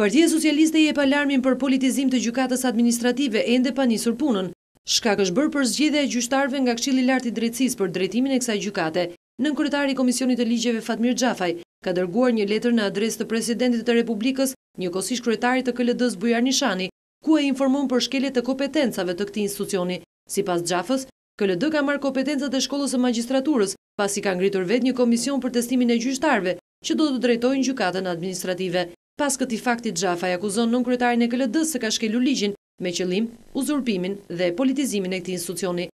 Partia Socialiste jep alarmin për politizim të Gjykatës Administrative ende pa nisur punën. Shkak është bërë përzgjedhja e gjyqtarëve nga Këshilli i Lartë i Drejtësisë për drejtimin e kësaj gjykate. Nënkryetari i Komisionit të Ligjeve Fatmir Xhafaj ka dërguar një letër në adresë të Presidentit të Republikës, njëkohësisht kryetarit të KLD-së Bujar Nishani, ku e informon për shkelje të kompetencave të këtij institucioni. Sipas Xhafës, KLD ka marrë kompetencat e Shkollës së Magjistraturës, pasi ka ngritur vetë një komision për testimin e gjyqtarëve që do të drejtojnë Gjykatën Administrative. Pas këtij fakti Xhafaj akuzon nënkryetarin e KLD-së se ka shkelur ligjin, me qëllim, uzurpimin dhe politizimin e këtij institucioni.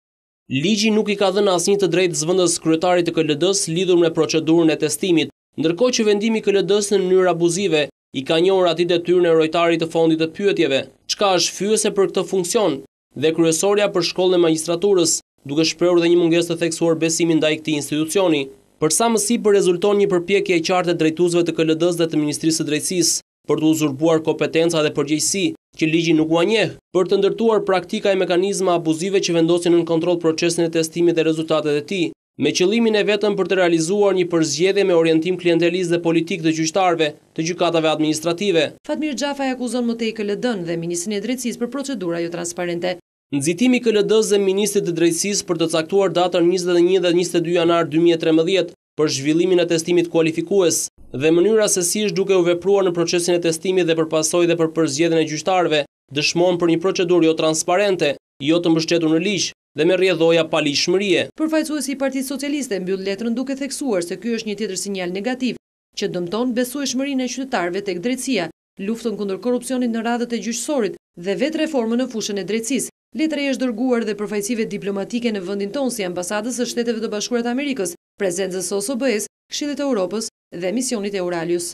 Ligji nuk i ka dhënë asnjë të drejtë zëvendës kryetarit të KLD-së lidhur me procedurën e testimit, ndërkohë që vendimi i KLD-së në mënyrë abuzive i ka njohur atij detyrën e rojtarit të fondit të pyetjeve, çka është fyese për këtë funksion. dhe kryesorja për Shkollën e Magjistraturës, duke shprehur dhe një mungesë të theksuar besimi ndaj këtij institucioni. Për sa më sipër rezulton një përpjekje e qartë e drejtuesve të KLD-së dhe të Ministrisë së Drejtësisë, për të uzurpuar kompetenca dhe përgjegjësi, që ligji nuk ua njeh, për të ndërtuar praktika e mekanizma abuzive që vendosin nën kontroll procesin e testimit dhe rezultatet e tij, me qëllimin e vetëm për të realizuar një përzgjedhje me orientim klientelist dhe politik të gjyqtarëve të gjykatave administrative. Fatmir Xhafaj akuzon më tej KLD-në dhe ministrin e Drejtësisë për procedura jotransparente. Nxitimi i KLD-së dhe ministrit të Drejtësisë për të caktuar datën njëzet e një dhe njëzet e dy janar dy mijë e trembëdhjetë për zhvillimin e testimit kualifikues dhe mënyra se si është duke u vepruar në procesin e testimit dhe për pasojë dhe për përzgjedhjen e gjyqtarëve, dëshmon për një procedurë jotransparente. jo të mbështetur në ligj dhe me rrjedhoja paligjshmërie. Përfaqësuesi i Partisë Socialiste mbyll letrën duke theksuar se ky është një tjetër sinjal negativ që dëmton besueshmërinë e qytetarëve tek drejtësia, luftën kundër korrupsionit në radhët e gjyqësorit dhe vetë reformën në fushën e drejtësisë. Letra i është dërguar dhe përfaqësive diplomatike në vendin tonë si Ambasadës së Shteteve të Bashkuara të Amerikës, Prezencës së OSBE-së, Këshillit të Europës dhe Misionit Euralius.